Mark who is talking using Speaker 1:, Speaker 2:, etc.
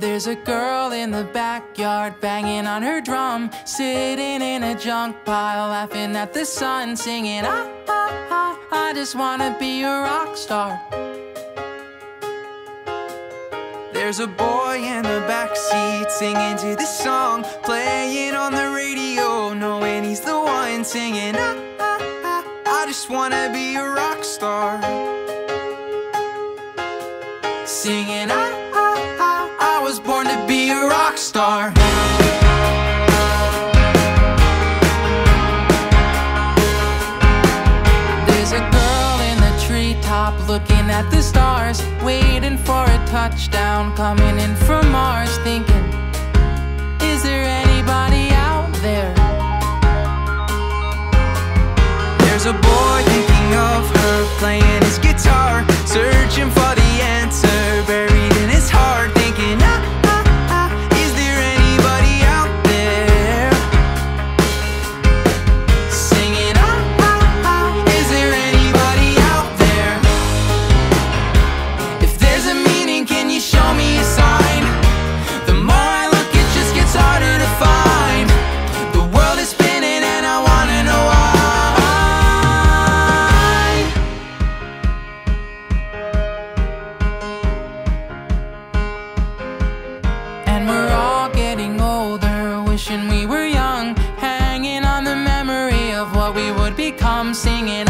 Speaker 1: There's a girl in the backyard banging on her drum, sitting in a junk pile, laughing at the sun, singing, ah, ah, ah, I just wanna be a rock star.
Speaker 2: There's a boy in the backseat singing to this song, playing on the radio, knowing he's the one singing, ah, ah, ah, I just wanna be a rock star. Singing, ah, a rock star.
Speaker 1: There's a girl in the treetop looking at the stars, waiting for a touchdown coming in from Mars, thinking, Is there anybody out there?
Speaker 2: There's a boy thinking of her playing his guitar, searching for
Speaker 1: wishing we were young, hanging on the memory of what we would become, singing.